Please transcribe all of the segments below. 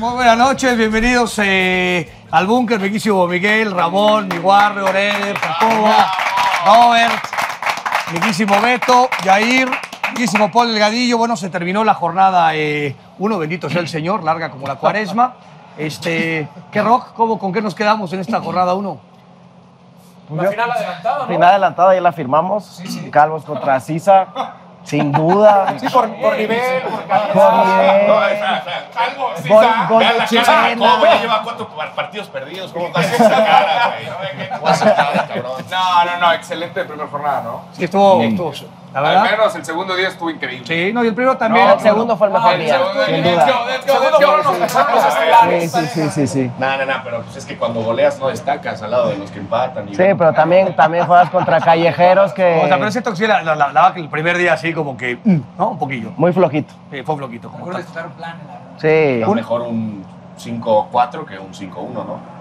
Muy buenas noches, bienvenidos eh, al búnker, riquísimo Miguel, Ramón, mi Warrior, Eder, Jacoba, Robert, riquísimo Beto, Jair, riquísimo Paul Delgadillo. Bueno, se terminó la jornada eh, uno, bendito sea el Señor, larga como la cuaresma. Este, ¿Qué rock? ¿Cómo, ¿Con qué nos quedamos en esta jornada uno? La final adelantada, ¿no? Final adelantada, ya la firmamos. Calvos contra Sisa. Sin duda. Sí, por, por nivel, por calidad. Por nivel. No. Algo, sí, Gol- gol vean la cara de chilena. Jacobo, ya lleva cuatro par- partidos perdidos. ¿Cómo hace esa cara, güey? No, no, no, excelente primera jornada, ¿no? Sí, estuvo, estuvo la Al menos el segundo día estuvo increíble. Sí, no, y el primero también. No, el segundo fue el mejor el día. go, Segundo. Sí, sí, sí, sí, sí. No, no, no, pero pues es que cuando goleas no destacas al lado de los que empatan. y- Sí, pero también, también juegas contra callejeros O sea, pero que. siento que sí, la, la, la- la- el primer día así como que, ¿no? Un poquillo. Muy flojito. Sí, fue floquito. Como tal. Sí. Es mejor un 5-4 que un 5-1, ¿no?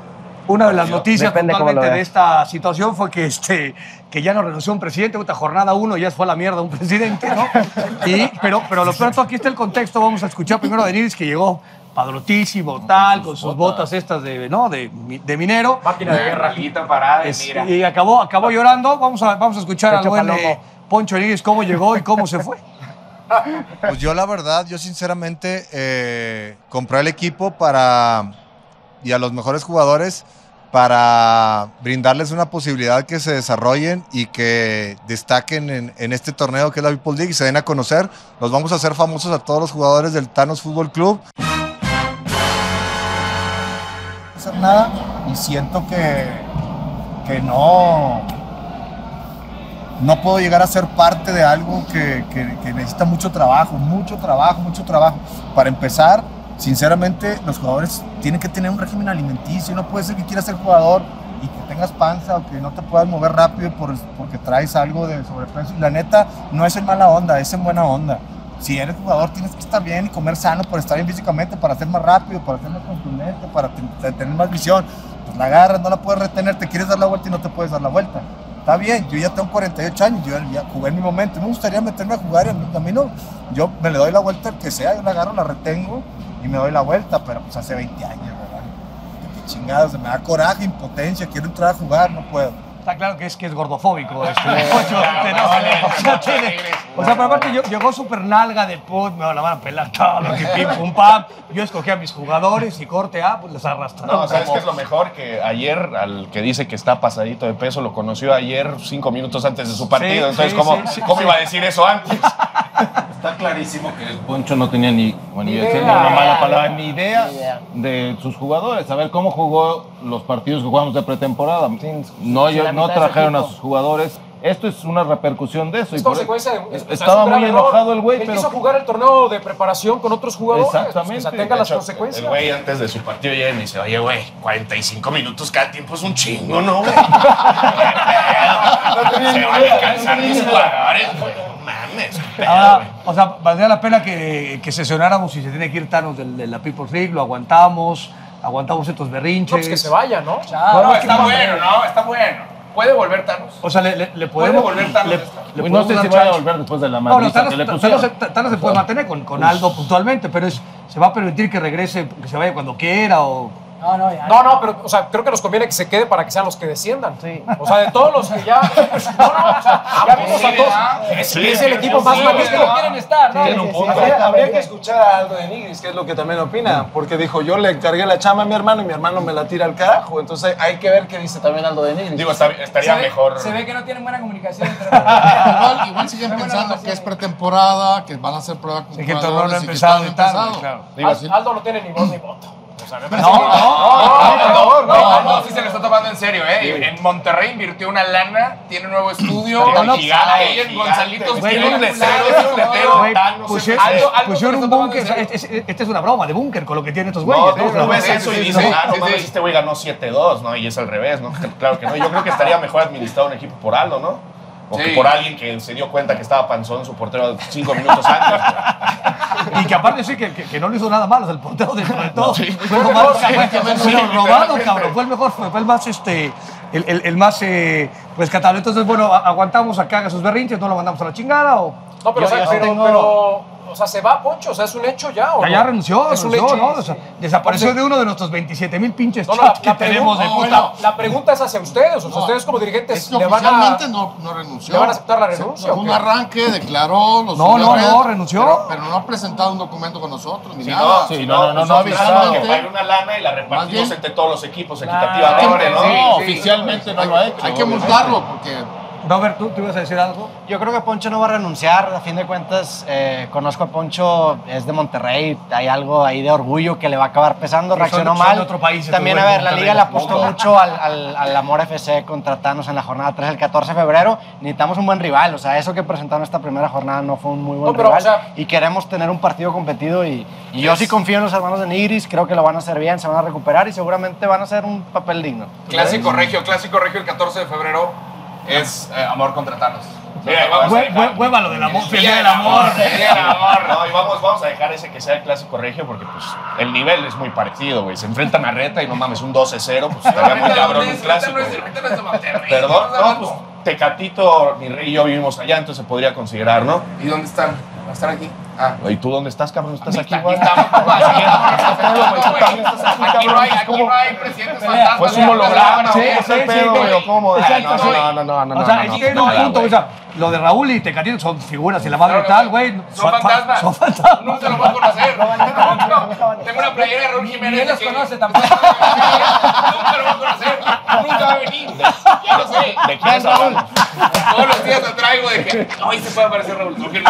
Una de las noticias totalmente de esta situación fue que, este, que ya no renunció un presidente, otra jornada uno ya fue a la mierda un presidente, ¿no? Y, pero, pero lo todo, aquí está el contexto, vamos a escuchar primero a Deniris que llegó padrotísimo, tal, con sus botas estas de, ¿no? de, de minero. Máquina de guerra, lita parada, y mira. y acabó, acabó llorando. Vamos a, vamos a escuchar al buen eh, Poncho Deniris cómo llegó y cómo se fue. Pues yo la verdad, yo sinceramente eh, compré el equipo para y a los mejores jugadores para brindarles una posibilidad que se desarrollen y que destaquen en, este torneo que es la People League y se den a conocer. Los vamos a hacer famosos a todos los jugadores del Thanos Fútbol Club. hacer nada y siento que, que no, no puedo llegar a ser parte de algo que- que necesita mucho trabajo, mucho trabajo, mucho trabajo. Para empezar, sinceramente, los jugadores tienen que tener un régimen alimenticio. No puede ser que quieras ser jugador y que tengas panza o que no te puedas mover rápido por- porque traes algo de sobrepeso. Y la neta, no es en mala onda, es en buena onda. Si eres jugador, tienes que estar bien y comer sano para estar bien físicamente, para ser más rápido, para ser más contundente, para ten- te- tener más visión. Pues la agarras, no la puedes retener, te quieres dar la vuelta y no te puedes dar la vuelta. Está bien, yo ya tengo 48 años, yo ya jugué en mi momento. Me gustaría meterme a jugar y a mí, a mí no. Yo me le doy la vuelta al que sea, yo la agarro, la retengo y me doy la vuelta, pero pues hace 20 años, ¿verdad? Qué chingados, me da coraje, impotencia, quiero entrar a jugar, no puedo. Está claro que es que es gordofóbico este. O sea, tiene- o sea, pero aparte yo- llegó súper nalga de put, me la van a pelar todo, lo que pim, pum, pam. Yo escogí a mis jugadores y corte A, pues les arrastraron. No, ¿sabes como- qué es lo mejor? Que ayer, al que dice que está pasadito de peso, lo conoció ayer cinco minutos antes de su partido. Sí, Entonces, sí, ¿cómo, sí, sí, ¿cómo sí. iba a decir eso antes? Está clarísimo que el Poncho no tenía ni, bueno, Ni idea. una mala palabra, ni idea, Ni idea. de sus jugadores. A ver cómo jugó los partidos que jugamos de pretemporada. Sin- no, yo- no trajeron a sus jugadores. Esto es una repercusión de eso. Es y por- consecuencia de. es Estaba muy error. enojado el güey, Él pero. quiso jugar el torneo de preparación con otros jugadores. Exactamente. Pues, que se atenga a De las hecho, consecuencias. El güey antes de su partido llega y me dice, oye, güey, 45 minutos cada tiempo es un chingo, ¿no, güey? Se van a cansar mis jugadores, güey. No mames, Ahora, o sea, valdría la pena que, que sesionáramos si se tiene que ir Thanos del- de, la People's League, lo aguantamos, aguantamos estos berrinches. No, pues que se vaya, ¿no? No, está bueno, ¿no? Está bueno. Puede volver Thanos. O sea, le, le, le Puede podemos... volver Thanos le- de le no podemos sé si vaya a volver después de la No, no, madriza Thanos, que le Thanos se, Thanos se puede mantener con, con Aldo puntualmente, pero es, se va a permitir que regrese, que se vaya cuando quiera o... No, no, ya. No, no, pero, o sea, creo que nos conviene que se quede para que sean los que desciendan. Sí. O sea, de todos los que ya. No, no, o sea, ya vimos a todos. Es, es el equipo más Sí, malito. es que no quieren estar, ¿no? Habría, habría que escuchar a Aldo de Nigris, que es lo que también opina, porque dijo, yo le cargué la chama a mi hermano y mi hermano me la tira al carajo, entonces hay que ver qué dice también Aldo de Nigris. Digo, estaría se ve, mejor. Se ve que no tienen buena comunicación entre Igual, igual siguen pensando que es pretemporada, que van a hacer pruebas con Sí, que el torneo no ha jugadores y que empezado Aldo no tiene ni voz ni voto. O sea, me parece No, que- no, No, no, no, sí se le está tomando en serio, ¿eh? En Monterrey invirtió una lana, tiene un nuevo estudio. Gigante, ahí en Gonzalitos tiene un Thanos, pusieron, un búnker, esta es una broma de búnker con lo que tienen estos güeyes. tú ¿no? lo ves eso y dices, ah, no mames, este güey ganó 7-2, ¿no? Y es al revés, ¿no? Claro que no. Yo creo que estaría mejor administrado un equipo por Aldo, ¿no? O que por alguien que se dio cuenta que estaba panzón su portero cinco minutos antes. Y que aparte sí, que, que, que no le hizo nada malo, el portero dentro de todo. Sí. Fue Sí, robado, cabrón. Fue el mejor, fue, fue el más, este, el, el, el más eh, rescatable. Entonces, bueno, a- aguantamos a que haga sus berrinches, no lo mandamos a la chingada o... No, pero, Yo- o sea, yo sí pero, tengo- pero, o sea, se va Poncho, o sea, es un hecho ya. ¿o Ya, no? ya renunció, es un hecho. ¿no? O sea, desapareció de uno de nuestros 27 mil pinches No, la, que la tenemos de pregunta, puta. no, la pregunta es hacia ustedes. O sea, No, ustedes como dirigentes le van a. no, no renunció. ¿Le van a aceptar la renuncia un arranque, declaró, lo No, no, no, renunció. Pero, pero no ha presentado un documento con nosotros, ni Si nada. no, Sí, si no, no, no, no ha avisado. que pague una lana y la repartimos entre todos los equipos equitativamente, ¿no? sí, No, sí. oficialmente no lo ha hecho. Hay que multarlo porque Robert, ¿tú, ¿tú ibas a decir algo? Yo creo que Poncho no va a renunciar. A fin de cuentas, eh, conozco a Poncho, es de Monterrey. Hay algo ahí de orgullo que le va a acabar pesando. Reaccionó son- son mal. de otro país, También, a ver, la liga le apostó mucho al, al, al Amor FC contratarnos en la jornada 3 el 14 de febrero. Necesitamos un buen rival. O sea, eso que presentaron esta primera jornada no fue un muy buen No, pero, rival. o sea- y queremos tener un partido competido. Y, y yo sí confío en los hermanos de Nigris. Creo que lo van a hacer bien, se van a recuperar y seguramente van a hacer un papel digno. Clásico regio, clásico regio el 14 de febrero es eh, amor contra Thanos. Mira, y vamos a dejar- Hueva lo del amor, El día del amor. El día del amor. No, y vamos, vamos a dejar ese que sea el clásico regio porque pues el nivel es muy parecido, güey. Se enfrentan a Reta y no mames, un 12-0, pues estaría muy cabrón ¿dónde un clásico. Güey. Perdón, no, pues Tecatito, mi rey y yo vivimos allá, entonces se podría considerar, ¿no? ¿Y dónde están? ¿Están aquí? Ah. ¿Y tú dónde estás, cabrón? ¿Estás aquí, güey? Aquí no hay, aquí no hay presidentes fantasmas. Pues un holograma, sí, ¿o sí, ¿Qué sí, pedo, güey? ¿O ¿Cómo? No, no, no, no, no, no. o sea, no, aquí no, tiene no, un no, lo de Raúl y Tecatito son figuras y la madre Claro, tal, güey. Son fantasmas. Son fantasmas. Nunca lo voy a conocer. Tengo una playera de Raúl Jiménez. Ni los que- conoce tampoco. Nunca lo voy a conocer. Nunca va a venir. Ya lo sé. ¿De quién es Raúl? Todos los días lo traigo de que hoy se puede aparecer Raúl. ¿Por qué no?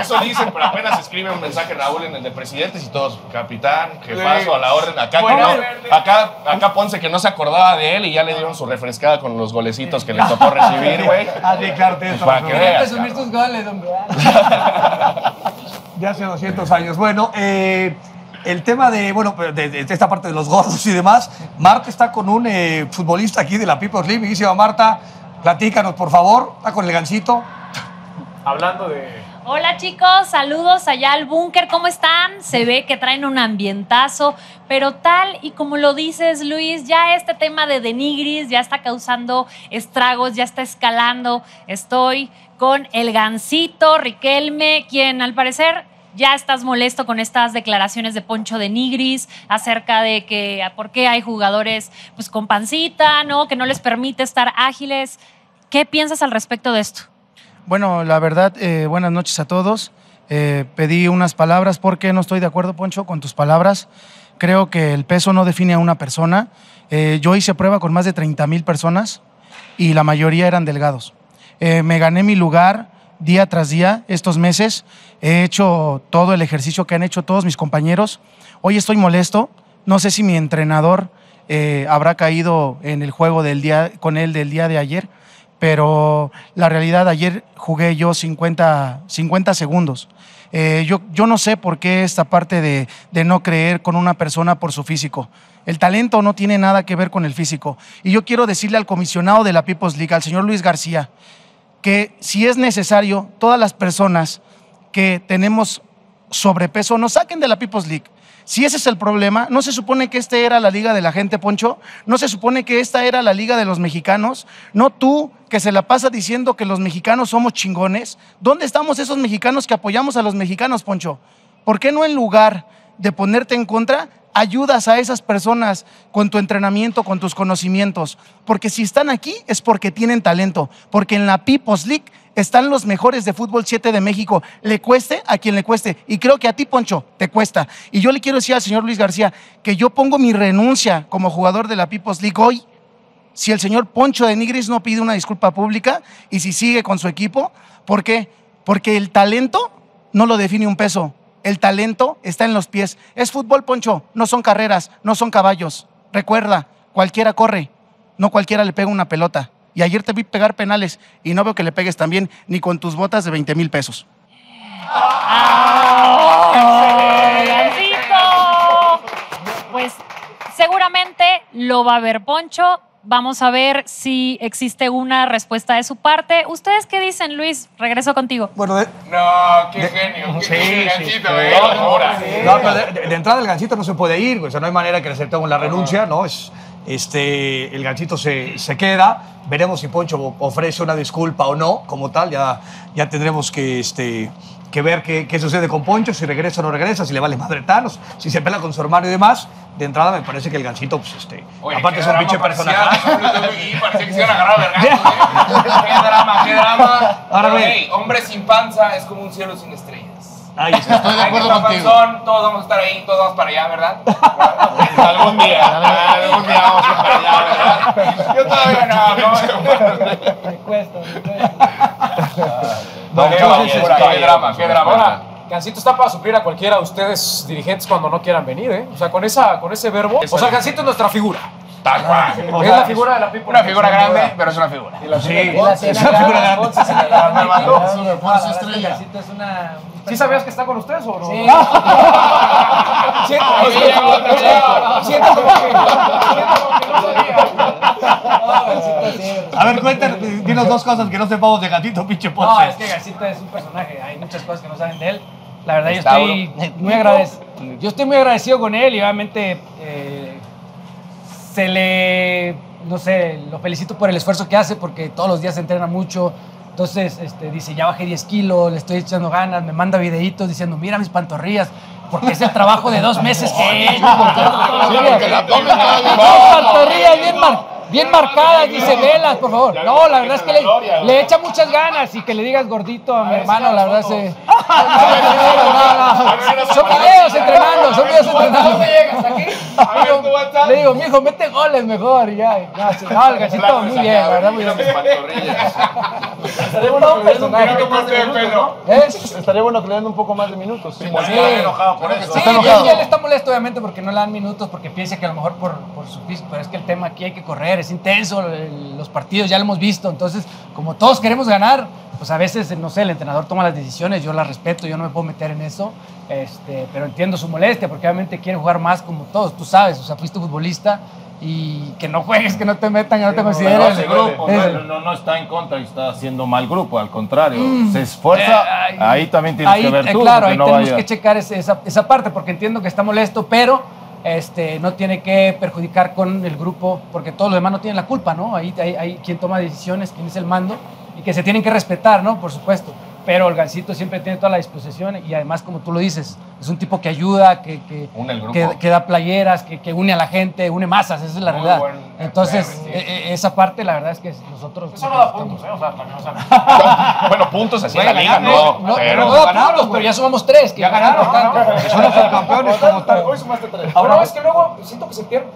Eso dicen, pero apenas escribe un mensaje Raúl en el de presidentes y todos, capitán, jefazo, a la orden. Acá, no- acá, acá Ponce que no se acordaba de él y ya le dieron su refrescada con los golecitos que le tocó recibir, güey. Ah, claro, tienes toda Para que veas. presumir tus goles, hombre. de hace 200 años. Bueno, eh, el tema de, bueno, de, de esta parte de los gordos y demás, Marta está con un eh, futbolista aquí de la People's League. Mi queridísima Marta, platícanos, por favor. Está con el gancito. Hablando de. Hola chicos, saludos allá al búnker, ¿cómo están? Se ve que traen un ambientazo, pero tal y como lo dices Luis, ya este tema de Denigris ya está causando estragos, ya está escalando. Estoy con el gancito Riquelme, quien al parecer ya estás molesto con estas declaraciones de Poncho de Nigris acerca de que por qué hay jugadores pues con pancita, ¿no? Que no les permite estar ágiles. ¿Qué piensas al respecto de esto? Bueno, la verdad, eh, buenas noches a todos. Eh, pedí unas palabras porque no estoy de acuerdo, Poncho, con tus palabras. Creo que el peso no define a una persona. Eh, yo hice prueba con más de 30 mil personas y la mayoría eran delgados. Eh, me gané mi lugar día tras día estos meses. He hecho todo el ejercicio que han hecho todos mis compañeros. Hoy estoy molesto. No sé si mi entrenador habrá caído en el juego del día, con él del día de ayer pero la realidad ayer jugué yo 50, 50 segundos. Eh, yo, yo no sé por qué esta parte de, de no creer con una persona por su físico. El talento no tiene nada que ver con el físico. Y yo quiero decirle al comisionado de la People's League, al señor Luis García, que si es necesario, todas las personas que tenemos sobrepeso nos saquen de la People's League. Si ese es el problema, ¿no se supone que esta era la liga de la gente, Poncho? ¿No se supone que esta era la liga de los mexicanos? ¿No tú que se la pasa diciendo que los mexicanos somos chingones? ¿Dónde estamos esos mexicanos que apoyamos a los mexicanos, Poncho? ¿Por qué no en lugar de ponerte en contra, ayudas a esas personas con tu entrenamiento, con tus conocimientos? Porque si están aquí es porque tienen talento, porque en la People's League están los mejores de fútbol 7 de México. Le cueste a quien le cueste. Y creo que a ti, Poncho, te cuesta. Y yo le quiero decir al señor Luis García que yo pongo mi renuncia como jugador de la People's League hoy. Si el señor Poncho de Nigris no pide una disculpa pública y si sigue con su equipo, ¿por qué? Porque el talento no lo define un peso. El talento está en los pies. Es fútbol, Poncho, no son carreras, no son caballos. Recuerda, cualquiera corre, no cualquiera le pega una pelota. Y ayer te vi pegar penales y no veo que le pegues también ni con tus botas de 20 mil pesos. Pues seguramente lo va a ver Poncho. Vamos a ver si existe una respuesta de su parte. ¿Ustedes qué dicen, Luis? Regreso contigo. Bueno, de, No, qué genio. Qué Sí, sí. eh. No, pero de, entrada el gancito no se puede ir, o sea, no hay manera que le aceptemos la renuncia, ¿no? Es, este, el ganchito se, se queda. Veremos si Poncho ofrece una disculpa o no, como tal. Ya, ya tendremos que, este, que ver qué, qué sucede con Poncho, si regresa o no regresa, si le vale madre Thanos, si se pela con su hermano y demás. De entrada me parece que el ganchito, pues, este, Oye, aparte es un pinche personaje. Que se iban a agarrar. Qué drama, qué drama. Ahora Pero, ve. hey, hombre sin panza es como un cielo sin estrellas. Ahí está. Estoy de acuerdo contigo. panzón, todos vamos a estar ahí, todos vamos para allá, ¿verdad? Algún día, algún día vamos a ir para allá, ¿verdad? Yo todavía no, no. Me cuesta, me cuesta. No, qué, drama, qué drama. Ahora, Gancito está para suplir a cualquiera de ustedes dirigentes cuando no quieran venir, ¿eh? O sea, con, esa, con ese verbo. O sea, Gancito es nuestra figura. Tal cual. es la figura de la people. Una figura grande, pero es una figura. Sí, Y la es una figura grande. Estrella. Gancito es una... ¿Sí sabías que está con ustedes o no? Sí. Siento, siento como que, siento como que no sabía. No. A ver, cuéntanos, dinos dos cosas que no sepamos de gatito, pinche No, Ponce. es que Gancito es un personaje. Hay muchas cosas que no saben de él. La verdad, yo estoy muy agradecido. Yo estoy muy agradecido con él y obviamente eh, se le, no sé, lo felicito por el esfuerzo que hace porque todos los días se entrena mucho. Entonces, este, dice, ya bajé 10 kilos, le estoy echando ganas, me manda videitos diciendo, mira mis pantorrillas, porque es el trabajo de dos meses que he hecho. Porque bien. Bien marcadas, dice velas, por favor. No, la verdad es que le, le echa muchas ganas y que le digas gordito a mi hermano, la verdad se... Son videos entrenando, son videos entrenando. llegas aquí? A ver, tu WhatsApp. Le digo, mijo, mete goles mejor y ya. No, el gachito muy bien, la verdad muy bien. Estaría bueno que le den un personaje. poquito más de minutos, ¿no? ¿Eh? Estaría bueno que le den un poco más de minutos. Sí, Sí, está enojado por eso. Sí, Está y enojado. él, él está molesto obviamente porque no le dan minutos, porque piensa que a lo mejor por, por su físico, pero es que el tema aquí hay que correr, es intenso, el- los partidos ya lo hemos visto, entonces como todos queremos ganar, pues a veces, no sé, el entrenador toma las decisiones, yo las respeto, yo no me puedo meter en eso, este, pero entiendo su molestia, porque obviamente quiere jugar más como todos, tú sabes, o sea, fuiste futbolista y que no juegues, que no te metan, que no te consideren. ese grupo Es- no, no- no está en contra y está haciendo mal grupo, al contrario. Se esfuerza, Eh, ahí también tienes ahí, que ver eh, tú. claro, porque ahí no tenemos vaya- que checar ese- esa, esa parte, porque entiendo que está molesto, pero este, no tiene que perjudicar con el grupo, porque todos los demás no tienen la culpa, ¿no? Ahí hay, quien toma decisiones, quien es el mando, y que se tienen que respetar, ¿no? Por supuesto. Pero el Gancito siempre tiene toda la disposición y además, como tú lo dices, es un tipo que ayuda, que, que, que, que da playeras, que, que une a la gente, une masas, esa es la Muy realidad. buen Entonces, player, sí. eh, eh, esa parte, la verdad es que nosotros... Eso no da puntos, ¿eh? O sea, también, o sea, Bueno, puntos así en la liga, no. no, pero- no da ganaron, puntos, pero ya sumamos tres. Que Ya ganaron. Son los campeones como tal. Hoy sumaste tres. Ahora es que luego siento que se pierde.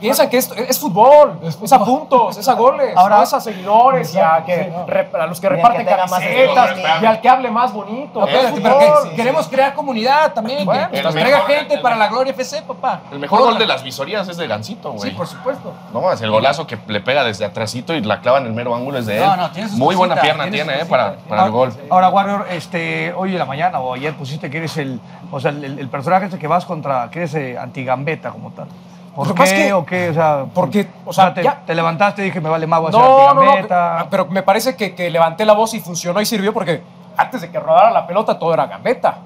Piensan que esto es fútbol, es a puntos, es a goles, Ahora- no es a seguidores y a, que, Sí, no. rep- a los que reparten que más camisetas y al que hable más bonito. No, Es espérate, pero fútbol. que queremos crear comunidad también. Bueno, que nos traiga gente para la Gloria FC, papá. El mejor Toda. gol de las visorías es de Gancito, güey. Sí, por supuesto. No, es el golazo que le pega desde atrásito y la clava en el mero ángulo es de él. No, no, tiene sus Muy buena pierna tiene eh, para, para el gol. Ahora, Warrior, este, hoy en la mañana o ayer pusiste que eres el, o sea, el, el personaje ese que vas contra, que eres eh, antigambeta como tal. ¿Por qué que- o qué? O sea, porque, o sea, te, ya- te levantaste y dije, me vale más, voy a No, no, no, pe- pero me parece que, que levanté la voz y funcionó y sirvió porque antes de que rodara la pelota todo era gambeta.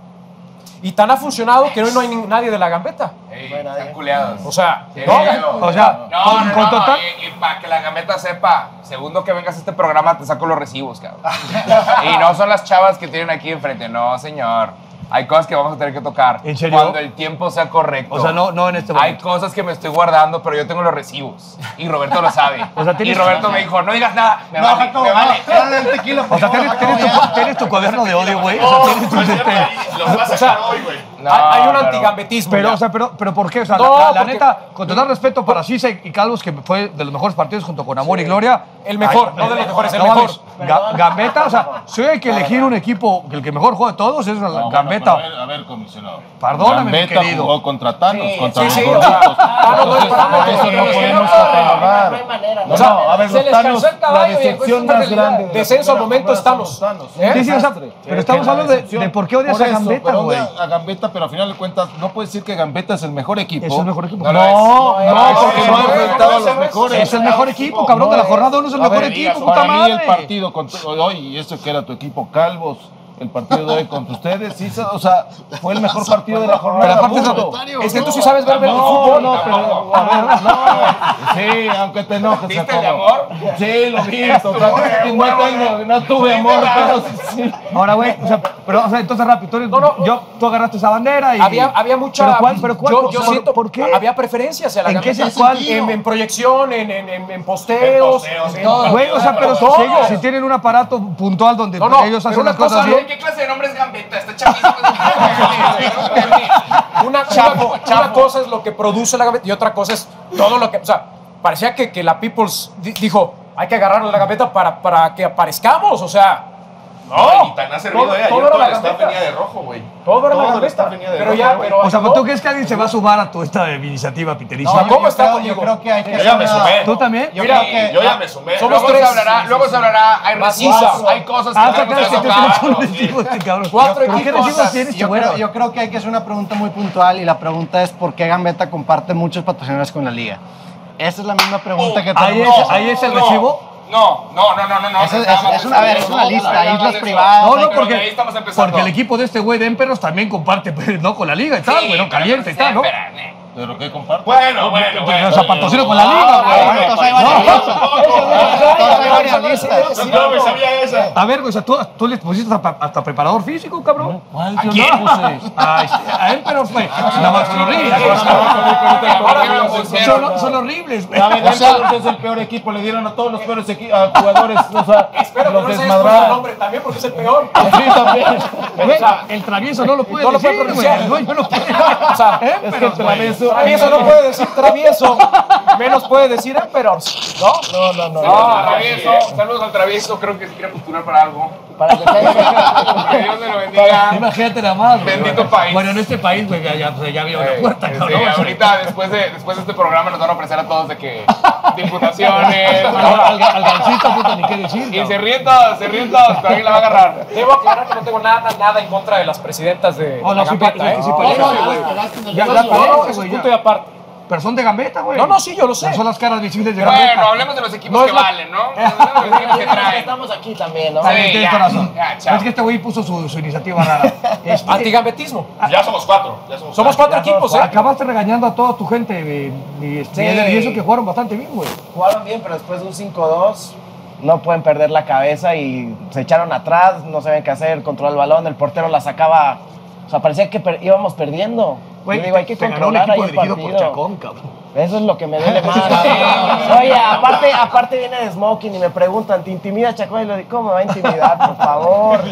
Y tan ha funcionado que hoy no hay ni- nadie de la gambeta. Ey, están culeados. O sea, Sí, no, O sea, No, con, no, con no, total... Y, y para que la gameta sepa, segundo que vengas a este programa te saco los recibos, cabrón. y no son las chavas que tienen aquí enfrente, no, señor. Hay cosas que vamos a tener que tocar. ¿En serio? Cuando el tiempo sea correcto. O sea, no, no en este Hay momento. cosas que me estoy guardando, pero yo tengo los recibos. Y Roberto lo sabe. O sea, y Roberto me dijo, no digas nada. Me vale, Jacobo, me vale. no, dale el tequila, O sea, tienes, tienes tu, tienes tu cuaderno de odio, güey. O sea, tienes tu... este- Los vas a sacar hoy, güey. No, hay, hay un pero- antigambetismo. Pero, ya. o sea, pero, pero ¿por qué? O sea, No, la, la- la porque- neta, con total respeto para Cisa y Calvos, que fue de los mejores partidos junto con Amor y Gloria. El mejor, no de los mejores, el no mejor. mames, Ga- Gambetta, o sea, si hay que elegir un equipo, que el que mejor juega de todos es la bueno, pero a ver, a ver, comisionado. Perdóname, mi Gambetta querido. jugó contra Thanos, contra sí, los sí, parámetro, eso no podemos no, catalogar. No hay manera. No, a ver, Se los les Thanos, cansó el la caballo y después decepción más grande. Descenso al momento estamos. los. ¿Eh? Sí, sí, o sea, Desastre. pero estamos la hablando de, por qué odias a pero güey. a Gambetta, pero al final de cuentas no puedes decir que Gambetta es el mejor equipo. Es el mejor equipo. No, No, no, no, no, porque no no ha enfrentado a los es- mejores. Es el mejor equipo, cabrón, de la jornada uno es el mejor ver, equipo, para puta mí madre. el partido con hoy, y eso que era tu equipo Calvos, el partido de hoy contra ustedes. Sí, o sea, fue el mejor partido de la jornada. Pero aparte es que tú sí sabes ver el no, fútbol. No, pero, a ver, no. Sí, aunque te enojes. ¿Viste el amor? Sí, lo vi. No, tengo, no tuve amor, pero sí. Ahora, güey, o sea, pero, o sea, entonces rápido, tú, yo, tú agarraste esa bandera y... Había, había mucha. ¿Pero cuál? ¿Pero cuál? Yo, yo ¿Por- siento. ¿Por qué? Había preferencias hacia la ¿En qué? ¿Cuál? En, en proyección, en, en, en, en posteos. en todo. Güey, o sea, pero si, ellos- si tienen un aparato puntual donde No, ellos hacen las cosas cosa, bien... ¿Qué clase de nombre es Gambetta? Está chavísimo. Una, Chapo, una- chapo. una cosa es lo que produce la gaveta y otra cosa es todo lo que. O sea, parecía que, que la Peoples di- dijo: hay que agarrar la gaveta para, para que aparezcamos. O sea. No, y tan ha servido, todo- eh. Ayer todo la venía de rojo, güey. Todo era la Todo el gambeta. staff venía de Pero rojo, ya, güey. pero- O sea, ¿tú crees que alguien se va a sumar a tu esta iniciativa piteriza? No, yo- yo creo- yo creo que hay que Yo ya me sumé. ¿Tú también? Yo Mira, creo que Yo ya me sumé. Somos Luego tres. se hablará, luego se hablará, hay Maciza. recursos, hay cosas que Ah, que que equipo, este cabrón. Cuatro ¿Pero ¿Qué equipos. tienes, yo creo, yo creo que hay que hacer una pregunta muy puntual y la pregunta es ¿por qué Gambetta comparte muchos patrocinadores con la liga? Esa es la misma pregunta que Ahí tenemos. ahí es el recibo. No, no, no, no, no. no. Esa es- es una- a ver, es una no, lista, más islas eso. privadas, No, no, que- pero de ahí porque, estamos empezando. porque el equipo de este güey de Emperors también comparte, pues, ¿no? Con la liga y tal, Sí, güey, no pero caliente y tal, ¿no? espera. Pero qué comparte. Bueno, bueno, bueno. O sea, patrocina con la liga, güey. Entonces hay varias listas. No me sabía esa. A ver, güey, o sea, tú, le pusiste hasta, preparador físico, cabrón. ¿Cuál ¿A yo no puse? A Emperors, güey. Nada más lo pusieron. Son, horribles, güey. ¿Saben? Entonces es el peor equipo, le dieron a todos los peores jugadores, o sea, los el desmadraron. nombre también porque es el peor. Sí, también. El travieso no lo puede lo decir, güey. El no puede. O sea, Es que güey. travieso. Travieso no puede decir travieso, menos puede decir Emperors, ¿no? No, no, no. No, travieso, saludos al travieso, creo que se quiere postular para algo. Para que Que Dios me lo bendiga. Imagínate nada más. Bendito país. Bueno, en este país, güey, ya, ya, ya había una puerta, sí, cabrón. ahorita, después de, después de este programa, nos van a ofrecer a todos de que diputaciones. Al, al, gancito, puta, ni qué decir. Y se ríen todos, se ríen todos, pero alguien la va a agarrar. Debo aclarar que no tengo nada, nada en contra de las presidentas de Oh, la sí, sí, ¿eh? sí, No, parece, no, güey. no, Ya, no, ya no, parece, no, Pero son de gambeta, güey. No, no, sí, yo lo sé. Son las caras visibles de Bueno, gambeta. hablemos de los equipos No que la- valen, ¿no? Hablemos de los equipos que traen. Estamos aquí también, ¿no? Sí, Tienes ya, razón. ya, es que este güey puso su, su iniciativa rara. Este, Antigambetismo. Ya somos cuatro. Ya somos Somos cuatro ya equipos, somos- ¿eh? Acabaste regañando a toda tu gente, y, este, Sí. y eso que jugaron bastante bien, güey. Jugaron bien, pero después de un 5-2 no pueden perder la cabeza y se echaron atrás, no sabían qué hacer, controlar el balón, el portero la sacaba. O sea, parecía que per- íbamos perdiendo. Güey, digo, hay que un controlar ahí equipo el dirigido por. Chacón, cabrón. Eso es lo que me duele más. Oye, aparte, aparte viene de Smoking y me preguntan, ¿te intimida Chacón? Y le digo, ¿cómo me va a intimidar, por favor?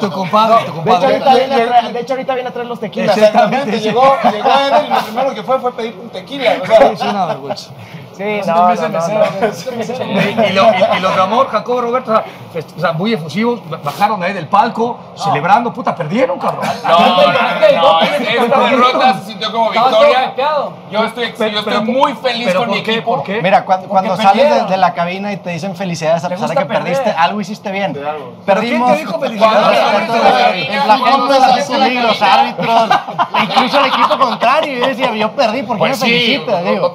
Tu compadre, tu De hecho, compadre. ahorita viene a traer, de hecho, ahorita viene a traer los tequilas. Exactamente, llegó, llegó él y lo primero que fue fue pedir un tequila. O sea. Sí, no, no, no, no. Y, y lo- y- los de amor, Jacobo, Roberto, o sea, muy efusivos, bajaron ahí del palco, celebrando, puta, perdieron, cabrón. No, no, no, no, esta derrota sintió como victoria. Yo estoy, yo estoy ¿por- muy feliz con mi equipo. ¿Por qué? Mira, cuando, cuando sales de, de la cabina y te dicen felicidades a pesar de que perdiste, perder. algo hiciste bien. ¿Pero quién Perdimos. te dijo felicidades? La gente, la gente, los árbitros, incluso el equipo contrario. Y yo decía, yo perdí, ¿por qué Pues me sí, felicitas? no, Digo.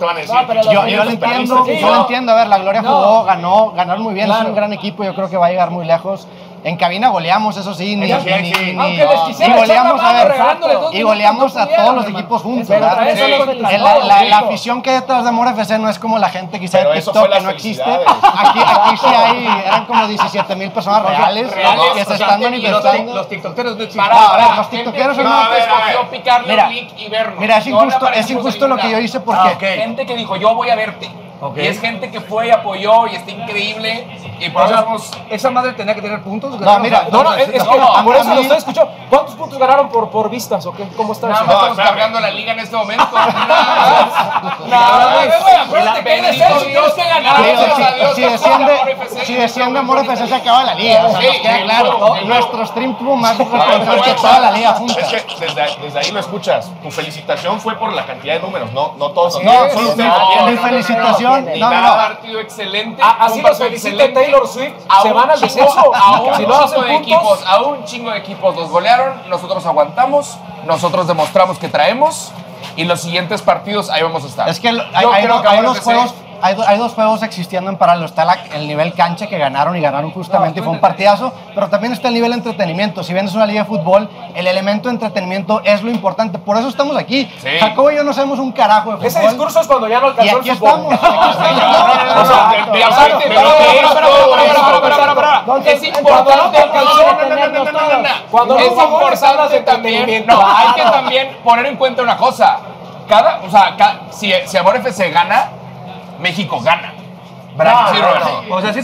Yo, yo lo perdiste, entiendo, yo lo entiendo. A ver, la Gloria jugó, ganó, ganaron muy bien, es un gran equipo, yo creo que va a llegar muy lejos. En cabina goleamos, eso sí, ni, Eso sí, ni- sí. ni- Aunque les y quisiera goleamos, echar la a ver, y goleamos no a todos los equipos juntos, ¿verdad? eso Sí. no La, el la- la- afición que hay detrás de Mora FC no es como la gente quizá Pero de TikTok que no existe. Aquí, aquí sí hay, eran como 17 mil personas reales, Reales, que se están y los, manifestando. los tiktokeros no existen. No, a ver, los tiktokeros no picarle Mira, un link y vernos. Mira, es No injusto, es injusto lo que yo hice porque. Gente que dijo, yo voy a verte. Y es gente que fue y apoyó y está increíble. Y por O sea, esa madre tenía que tener puntos. No, mira, No, no, es, es que No, por eso mí- lo estoy escuchando. ¿Cuántos puntos ganaron por, por vistas o qué? ¿Cómo está Nada eso? más No, estamos cargando la liga en este momento. Nada más. Nada, güey, güey, acuérdate que tienes que ganar. Si desciende, si desciende Amor. FC se acaba la liga, o sea, Sí, nos queda sí, claro. no, no. Nuestro stream tuvo más reproducciones que toda la liga Es junta. que desde, desde ahí lo escuchas. Tu felicitación fue por la cantidad de números, no, no todos. No, no, no, no, mi no, Ni no, no, nada, no. partido excelente. Así los excelente. Taylor Swift. A Se un van al chingo- descenso. A un Si no chingo de puntos. equipos, a un chingo de equipos los golearon, nosotros aguantamos, nosotros demostramos que traemos y los siguientes partidos ahí vamos a estar. Es que hay, hay hay ahora unos juegos, hay, hay, dos juegos existiendo en paralelo. Está el nivel cancha que ganaron y ganaron justamente no, y fue un partidazo, pero también está el nivel entretenimiento. Si bien es una liga de fútbol, el elemento de entretenimiento es lo importante. Por eso estamos aquí. Jacobo y yo no sabemos un carajo de fútbol. Ese discurso es cuando ya no alcanzó y aquí el fútbol. Estamos, Es importante Cuando es importante también. No, hay que también poner en cuenta una cosa. Cada, o sea, si, si Amor FC gana, México gana. ¿Verdad que sí, Roberto? O sea, sí,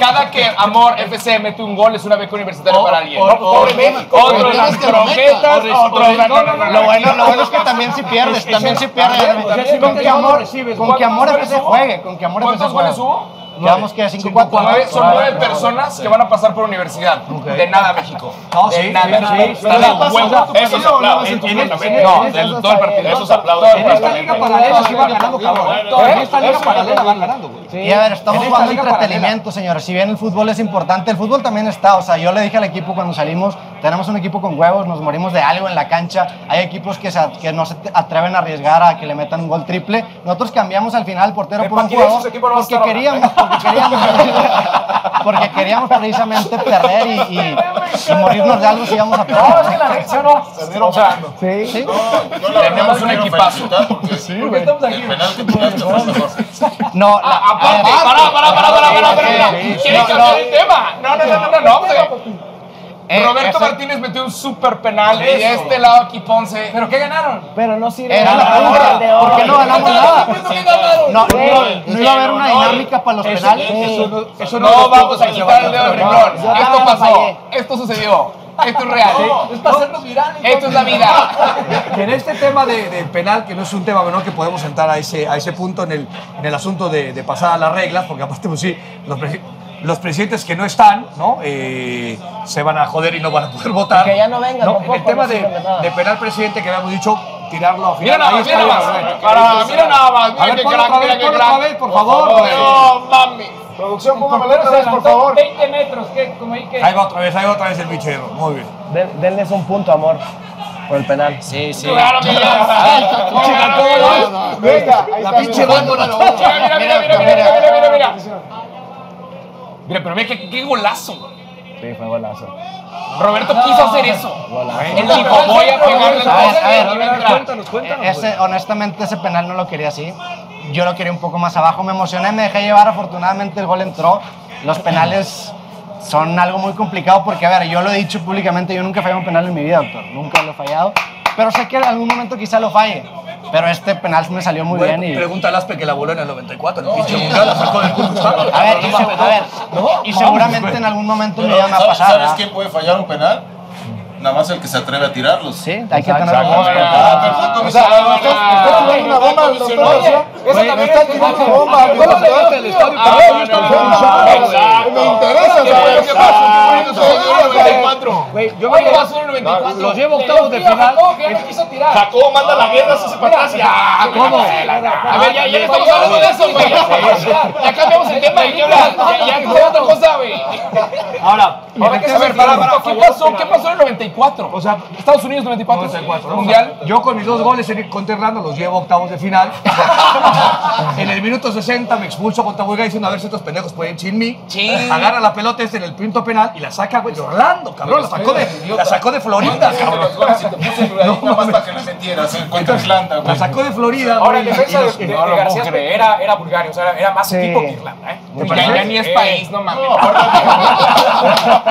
cada que Amor FC mete un gol es una beca universitaria para alguien. o- Pobre México. o- Otros o- las o- croquetas, o- o- otros las- no, no, no, Lo bueno, lo bueno es que también si pierdes, también si pierdes. O sea, si Con metes que amor, recibes. con que amor ¿Cuántos FC goles hubo? juegue, con que amor FC ¿Cuántos juegue. goles hubo? Llevamos que 5-4. Nueve- son nueve personas que van a pasar por universidad. De nada, México. No, de nada. Eso se aplaude. No, del todo el partido. Eso se aplaude. En esta liga paralela sí van ganando, cabrón. En esta liga paralela van ganando, güey. Y a ver, estamos jugando entretenimiento, señores. Si bien el fútbol es importante, el fútbol también está. O sea, yo le dije al equipo cuando salimos, tenemos un equipo con huevos, nos morimos de algo en la cancha. Hay equipos que, se- que no se atreven a arriesgar a que le metan un gol triple. Nosotros cambiamos al final el portero por un jugador no van a porque queríamos, porque queríamos, porque queríamos precisamente perder y, y- y morirnos de algo si íbamos a perder. No, es que la neta, ¿sí o no? O sea, Sí, sí. La verdad Tenemos un equipazo. porque ¿por qué estamos aquí? el penal que tiraste fue mejor. No, la- Ah, Aparte, para, para, para, para, para, para. Sí, sí, ¿Quieren no, cambiar no. el tema? No, no, no, no, no. no, Eh, Roberto Martínez metió un super penal y de este lado aquí Ponce. ¿Pero qué ganaron? Pero no sirve. Era la pregunta, ¿por qué no ganamos nada? No, iba a haber una dinámica para los penales. Eso No vamos a quitar el dedo del renglón. Esto pasó. Esto sucedió. Esto es real. Es para hacernos virales. Esto es la vida. En este tema de, del penal, que no es un tema menor, que podemos entrar a ese, a ese punto en el, en el asunto de, de pasar a las reglas, porque aparte, pues sí, los, los presidentes que no están, ¿no? Eh, se van a joder y no van a poder votar. que ya no vengan ¿no? En tampoco, el tema no de, de nada. penal presidente que habíamos dicho, tirarlo a Mira final. nada más, está, mira nada más. mira nada más. A Mira ver, ponlo otra mira vez, ponlo otra vez, por favor. No, mami. Producción, póngame letras, se por favor. 20 metros, ¿qué? Como ahí que... Ahí va otra vez, ahí va otra vez el bichero. Muy bien. Den- denles un punto, amor, por el penal. Sí, sí. Claro que ya. Claro que ya. Venga, La pinche mira. banda. Mira, mira, mira, mira, mira, mira, mira, pero mira qué, qué golazo. Sí, fue golazo. Roberto quiso hacer eso. Golazo. Él dijo, voy a pegarle A ver, a ver, el a ver, Cuéntanos, cuéntanos. Ese, honestamente, ese penal no lo quería así. Yo lo quería un poco más abajo. Me emocioné, me dejé llevar. Afortunadamente, el gol entró. Los penales son algo muy complicado porque, a ver, yo lo he dicho públicamente, yo nunca he fallado un penal en mi vida, doctor. Nunca lo he fallado. Pero sé que en algún momento quizá lo falle. Pero este penal me salió muy Bueno, bien y... Pregunta al Aspe que la voló en el 94, en el pinche mundial, la sacó del culo. A ver, y, se- a ver, y seguramente en algún momento me va a ¿Sabes, pasar. ¿Sabes ¿verdad? quién puede fallar un penal? nada más el que se atreve a tirarlos. Sí, hay que tener perfecto, una bomba tirando una bomba. Me interesa saber qué pasa. Yo voy a hacer llevo octavos de final. Jacob manda la guerra hacia para atrás. A ver, ya estamos hablando de eso, Ya cambiamos el tema y ya otra cosa, güey. Ahora. Ahora, ¿qué, a ver, para, para, ¿qué pasó? ¿Qué pasó en el 94? O sea, Estados Unidos 94, 94, ¿no? Mundial. Yo con mis dos goles en- contra Irlanda los llevo a octavos de final. en el minuto 60 me expulso contra Bulgaria diciendo a ver si estos pendejos pueden sin mí. Chin. Agarra la pelota este en el punto penal y la saca, güey, de Orlando, cabrón. La sacó de, la sacó de Florida, cabrón. Los goles y te puse en ahí nada más para que la metieras en contra Irlanda, La sacó de Florida, Ahora, en defensa y de, no García era, era Bulgaria, o sea, era, más Sí. equipo que Irlanda, ¿eh? Ya, ya ni es Eh, país, no mames.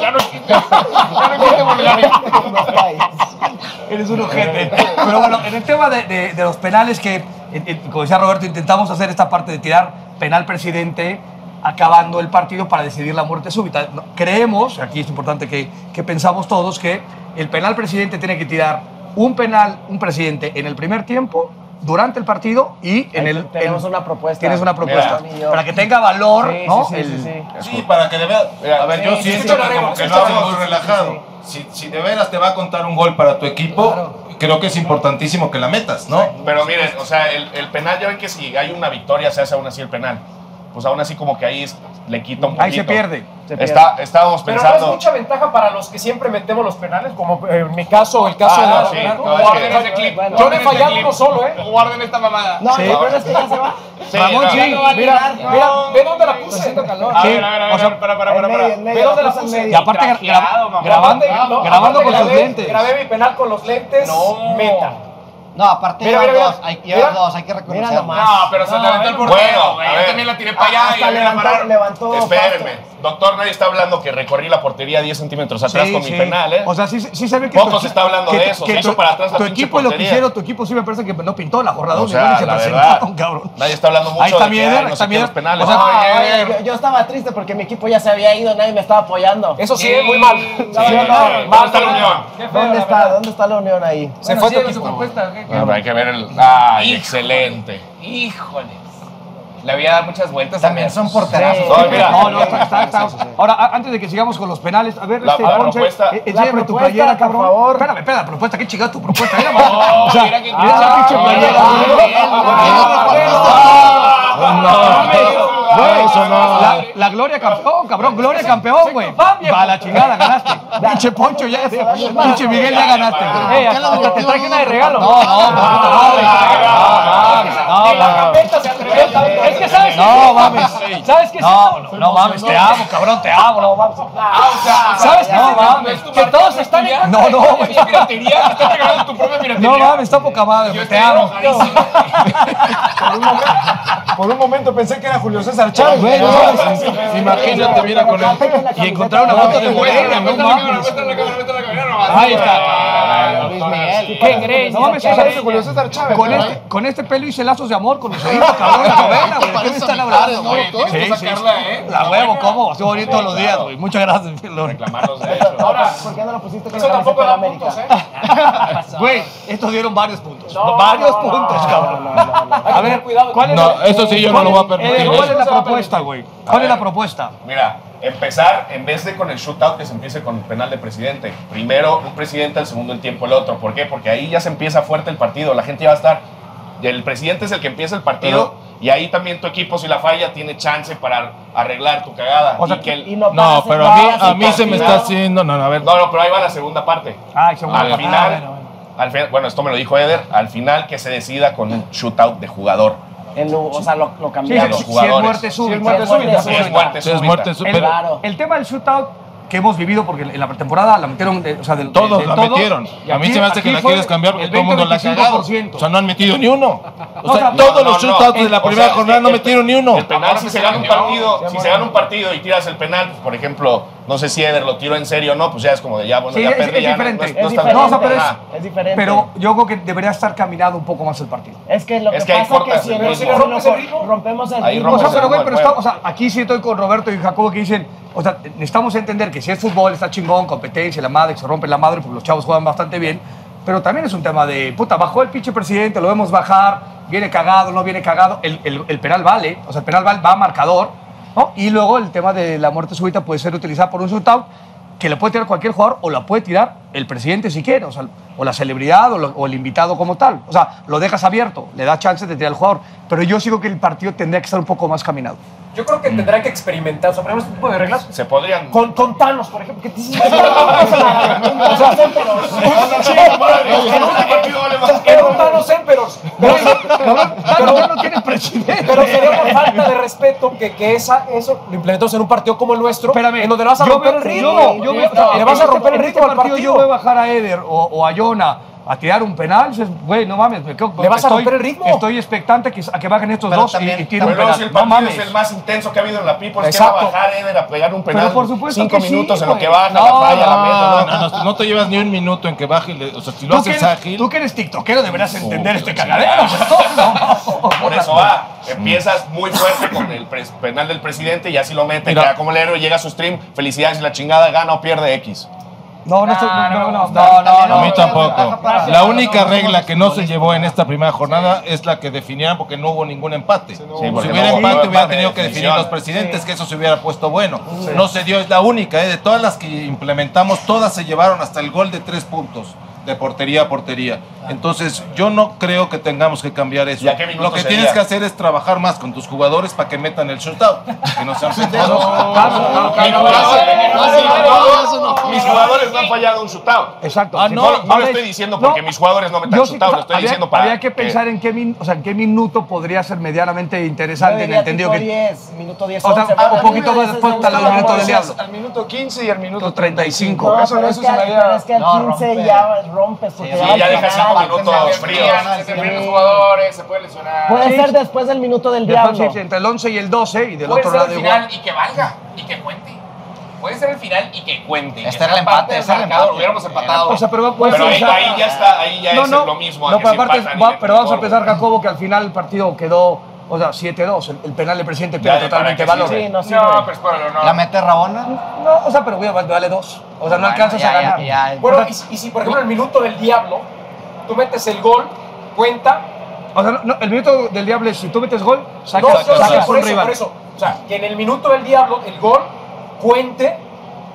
Ya no existe. Ya no existe. Eres un ojete. Pero bueno, en el tema de, de- de los penales que, como decía Roberto, intentamos hacer esta parte de tirar penal presidente acabando el partido para decidir la muerte súbita. Creemos, aquí es importante que, que pensamos todos, que el penal presidente tiene que tirar un penal, un presidente en el primer tiempo, durante el partido y en Ahí el... tenemos en- una propuesta. Tienes una propuesta. Mira. Para que tenga valor, Sí, ¿no? sí, sí, El- sí, sí. Sí, para que de verdad. A ver, yo sí, siento sí, que como sí, que sí, lo sí, muy sí, relajado. Si, si de veras te va a contar un gol para tu equipo, creo que es importantísimo que la metas, ¿no? Pero miren, o sea, el, el penal, ya ven que si hay una victoria se hace aún así el penal. Pues aún así como que ahí es- le quita un poquito. Ahí se pierde. Está, estábamos Pero no es pensando... mucha ventaja para los que siempre metemos los penales, como eh, en mi caso o el caso Ah, de no, la- sí, no, Guarden ese clip. Bueno, Yo no he fallado uno solo, ¿eh? Guarden esta mamada. No, Sí. pero es que ya se va. Ramón, no, sí. Va a Mira, llegar. mira, ve dónde la puse. Siento calor. A Sí, ver, a ver, a ver, o sea, para, para, para, para. Ve dónde la puse. Y aparte grabando, grabando con sus grabé- lentes. Grabé mi penal con los lentes. No. Meta. No, aparte Mira, mira, dos, mira. hay, llevan Mira. dos, hay que Mira reconocerlo. No, pero se No, levantó el bueno, portero, güey. a Yo ver. también la tiré para allá y Hasta la a levantó, parar. levantó. Espérenme. Doctor, nadie está hablando que recorrí la portería 10 centímetros atrás Sí, con sí. mi penal, ¿eh? O sea, sí, sí se ve que. Poco se está hablando que de eso, que se hizo para atrás la Tu equipo y lo que portería. hicieron, tu equipo sí me parece que no pintó la jornada. O uno, sea, igual y se la presentaron, verdad, cabrón. nadie está hablando mucho Ahí está de que no está los penales. O sea, Oye, Oye, yo, yo estaba triste porque mi equipo ya se había ido, nadie me estaba apoyando. Eso sí, muy mal. ¿Dónde Mal, está la unión? ¿Dónde la está? verdad. ¿Dónde está la unión ahí? Se Bueno, fue tu equipo. Propuesta. ¿qué- qué- Ah, hay que ver el. ¡Ay, Híjole. excelente! Híjoles. Le había dado muchas vueltas También a son porterazos. No, mira. No, no, está, está, está. Ahora, a- antes de que sigamos con los penales, a ver, La- este, la Ponce, propuesta- eh, enséñame tu propuesta, playera, por cabrón. favor. Espérame, espérame, la propuesta, qué chingada tu propuesta. Mira, No, o sea, mira que- mira la pinche Ah, playera. Güey, eso no. La, la Gloria campeón, cabrón, Gloria campeón, güey. Va a la chingada, ganaste. Pinche Poncho, ya, pinche Miguel, ya ganaste. hasta, te traje una de regalo. No, no, no, no, Ni la no, gambeta se atrevió. Es que sabes no, mames. ¿Sabes qué? No, no mames, te amo, cabrón, te amo, no mames. ¿Sabes qué? No mames. Que todos están en No, no. Piratería, te estás regalando tu propia piratería. No mames, está poca madre, te amo. Por un, momento, por un momento pensé que era Julio César Chávez. No. Imagínate, mira con él. Y encontrar una foto de Morena, no mames. Ahí está. Luis Miguel. ¿Qué crees? No mames, ¿Qué esa- parece Julio César Chávez? con este, con este pelo hice lazos de amor con cabrón, novela, güey. ¿De qué me están hablando, sacarla, ¿eh? La huevo, ¿cómo? Estoy bonito todos los días, güey. Muchas gracias. Reclamarlos de. Ahora, ¿Por qué no lo pusiste con eso tampoco da puntos, ¿eh? Güey, estos dieron varios puntos. Varios puntos, cabrón. A ver, cuidado. ¿cuál es No, yo no lo voy a permitir. Eh, ¿Cuál es la va propuesta, güey? ¿Cuál es la propuesta? Mira, empezar, en vez de con el shootout, que se empiece con el penal de presidente. Primero un presidente, el segundo el tiempo el otro. ¿Por qué? Porque ahí ya se empieza fuerte el partido. La gente ya va a estar. El presidente es el que empieza el partido. y ahí también tu equipo, si la falla, tiene chance para arreglar tu cagada. O sea, y que el- Y no, pero a mí, a mí se me está haciendo. No, no, a ver. no, no, pero ahí va la segunda parte. Ay, segunda al parte. final, Ah, bueno, bueno. al fin- bueno, esto me lo dijo Eder, al final que se decida con un shootout de jugador. En lu- o sea, lo, lo cambiaron. si, si es jugadores. muerte súbita. es muerte súbita. Si es muerte Sí, es súbita. muerte El, súbita. Claro. el tema del shootout que hemos vivido, porque en la pretemporada la metieron, de- o sea, del, Todos de- de la todos, metieron. y A mí aquí- se me hace que la quieres cambiar porque todo el mundo la ha cagado. 20-25%. O sea, no han metido ni uno. No, O sea, o todos no, los no, shootouts no. de la O primera sea, jornada es no metieron ni uno. El penal, si se gana un partido, si se gana un partido y tiras el penal, pues, por ejemplo, no sé si Eder lo tiró en serio o no, pues ya es como de ya, bueno, Sí, ya es- perdí, es ya diferente. no, Es diferente. O sea, pero es- diferente. Pero yo creo que debería estar caminado un poco más el partido. es que lo que, pasa es que si, rompemos el ritmo. O sea, pero, o sea, aquí sí estoy con Roberto y Jacobo que dicen, o sea, necesitamos entender que si es fútbol, está chingón, competencia, la madre, que se rompe la madre, porque los chavos juegan bastante bien, pero también es un tema de, puta, bajó el pinche presidente, lo vemos bajar, viene cagado, no viene cagado, el, el- el penal vale, o sea, el penal va, va a marcador, ¿no? Y luego el tema de la muerte súbita puede ser utilizada por un shootout que le puede tirar cualquier jugador o la puede tirar el presidente si quiere, o, sea, o la celebridad o, lo- o el invitado como tal. O sea, lo dejas abierto, le das chance de tirar al jugador. Pero yo sigo que el partido tendría que estar un poco más caminado. Yo creo que tendrán que experimentar. O sea, este tipo de reglas. Se podrían. Con, con Thanos, por ejemplo, que. Era un Thanos Emperors. Pero, Pero no tiene presidente. pero sería una falta de respeto que, que esa, eso lo implementemos en un partido como el nuestro, Espérame, en donde le vas a romper el ritmo. le vas a romper el este- ritmo al este Yo partido. voy a bajar a Eder o a Jonah a tirar un penal, dices, güey, no mames, me quedo, Le vas a estoy, romper el ritmo. Estoy expectante que, a que bajen estos Pero dos y- también- y, tiren un Pero luego si penal. el No partido mames. es el más intenso que ha habido en la People, es que va a bajar Eder a pegar un penal. Pero por supuesto cinco que sí, minutos en lo que baja, No, la falla, la no, meta. No, ¿no? no, no, no te llevas ni un minuto en que baje. y O sea, si lo Tú que, haces eres, ágil. tú que eres tiktokero deberías entender este la cagadero. ¿no? Por eso va. Empiezas muy fuerte con el penal del presidente y así lo mete, Mira. queda como el héroe, llega a su stream, felicidades y la chingada, gana o pierde X. No, no, no, Ah, no, no, A mí tampoco. La única regla que no se llevó en esta primera jornada es la que definieran porque no hubo ningún empate. Si hubiera empate, de tenido que definir los presidentes, que eso se hubiera puesto bueno. No se dio, es la única. ¿eh? De todas las que implementamos, todas se llevaron hasta el gol de tres puntos. De portería a portería. Entonces, yo no creo que tengamos que cambiar eso. ¿Y a qué minuto Lo que sería? tienes que hacer es trabajar más con tus jugadores para que metan el shootout, que no sean pendejos. Mis jugadores no han fallado un shootout. Exacto. Ah, no, no, lo estoy diciendo porque mis jugadores no metan yo sí- shootout, lo estoy había- diciendo para Había que pensar en qué, min- o sea, en qué minuto podría ser medianamente interesante en el entendido que... 10, minuto 10, O sea, 11, un poquito más después está el minuto del diablo. Al minuto 15 y al minuto 35. No, Eso, eso es que, se me al- haría- pero es que al No, 15 rompe. ya rompes. Porque Sí, ya ya dejas cinco minutos fríos. Se te pierden los jugadores, se puede lesionar. Puede Sí, ser después del minuto del diablo. entre el 11 y el 12 y del Puede otro ser lado el igual. final y que valga y que cuente. Puede ser el final y que cuente. Este era el empate, ese era el empate. Hubiéramos empatado. O sea, pero, puede Pero ser, ahí, o sea, ahí ya está, ahí ya no, es no, lo mismo. No, pero aparte, va- pero vamos a pensar, Jacobo, que al final el partido quedó, o sea, 7-2. El, el penal del presidente pierde ¿para totalmente valor. sirve? Sí, no No, pero espéralo, no. ¿La mete Rabona? No, o sea, pero güey, vale dos. O sea, no Bueno, alcanzas ya, a ganar. ya. Bueno, O sea, y, si- y si por ejemplo en el minuto del diablo tú metes el gol, cuenta. O sea, no, no, el minuto del diablo es si tú metes gol, No, sacas, no, no, sacas por un eso, rival. por eso. O sea, que en el minuto del diablo el gol cuente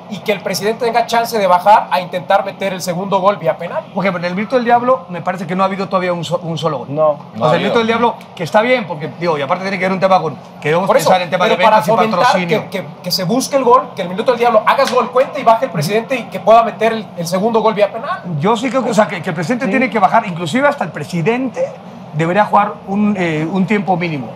y que el presidente tenga chance de bajar a intentar meter el segundo gol vía penal. Por ejemplo, en el minuto del diablo me parece que no ha habido todavía un, so- un solo gol. No. o sea, el minuto del diablo, que está bien, porque, digo, y aparte tiene que ver un tema con que debemos Por eso, pensar en tema de pero para ventas y fomentar patrocinio. que, que- que se busque el gol, que el minuto del diablo hagas gol, cuente y baje el presidente y que pueda meter el, el segundo gol vía penal. Yo sí creo que, o sea, que, que el presidente tiene que bajar, inclusive hasta el presidente debería jugar un, eh, un tiempo mínimo.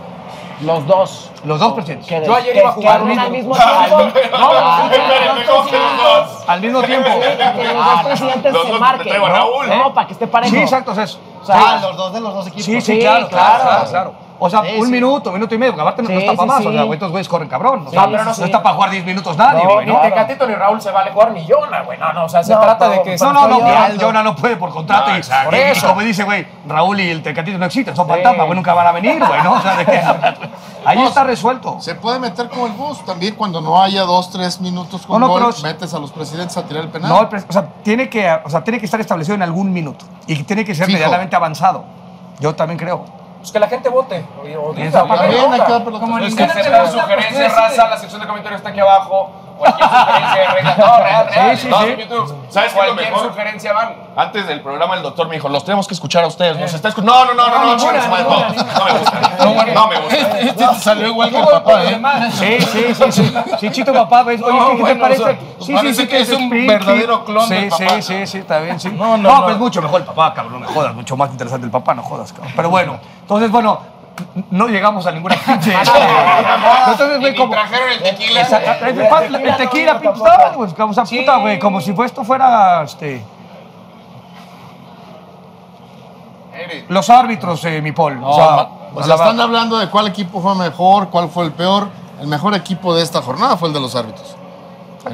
Los dos. Los dos presidentes. Que, Yo ayer que- iba a jugar al mismo tiempo. No, espérenme, ¿cómo que los dos? Al mismo tiempo. Que los dos presidentes Los se marquen. traigo a ¿no? Raúl. No, para que esté parejo. Sí, exacto. Es- O sea, Ah, los dos de los dos equipos. sí, sí, claro, claro. O sea, Sí, un sí. minuto, minuto y medio, porque aparte no- está para sí, más. sí. O sea, güey, estos güeyes corren cabrón. O sea, Sí, pero no, sí, no está para jugar 10 minutos nadie, No, güey. Ni Tecatito ni Raúl se vale jugar ni Yona, güey. No, no, o sea, se No, trata de que... no, no, no, Jonah no puede por contrato. No, y, eso. como dice, güey, Raúl y el Tecatito no existen, son Sí. fantasmas, güey, nunca van a venir, güey, ¿no? O sea, de que- ahí está resuelto. Se puede meter como el bus también cuando no haya dos, tres minutos con No, no, gol, metes a los presidentes a tirar el penal. No, o sea, tiene que, o sea, tiene que estar establecido en algún minuto y tiene que ser Fijo. medianamente avanzado. Yo también creo. Pues que la gente vote. O, o diga, También hay que dar. Como ninguna que te acepten gusta, sugerencias, pues, raza, la sección de comentarios está aquí abajo. Cualquier sugerencia de reglas. No, real, real. Sí, sí, todos sí. YouTube. ¿Sabes qué es lo Cualquier mejor? sugerencia van. Antes del programa el doctor me dijo, los tenemos que escuchar a ustedes. Nos está escuchando. No, no, no, no, no, su madre, no, no me gusta. No me gusta. Este te salió igual que el papá, ¿eh? Sí, sí, sí, sí. Sí, Chito papá, ¿ves? Oye, No, ¿qué, te parece? o sea, sí, parece sí, sí, que es un verdadero clon sí, del Sí, papá. sí, sí, está bien, sí. No, no, no, no. pues mucho mejor el papá, cabrón, no me jodas, mucho más interesante el papá, no jodas, cabrón. Pero bueno, entonces, bueno, no llegamos a ninguna pinche. este, Entonces, güey, como. trajeron el tequila. El, tequila, como esa puta, güey, como si esto fuera, este. Los árbitros, eh, mi Paul. No, o sea, o sea, están hablando de cuál equipo fue mejor, cuál fue el peor. El mejor equipo de esta jornada fue el de los árbitros.